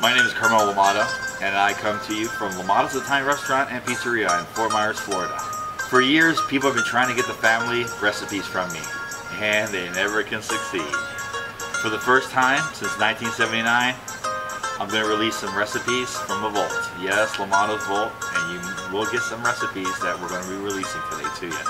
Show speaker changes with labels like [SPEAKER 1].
[SPEAKER 1] My name is Carmelo LaMotta, and I come to you from LaMotta's Italian Restaurant and Pizzeria in Fort Myers, Florida. For years, people have been trying to get the family recipes from me, and they never can succeed. For the first time since 1979, I'm going to release some recipes from the vault. Yes, LaMotta's Vault, and you will get some recipes that we're going to be releasing today to you.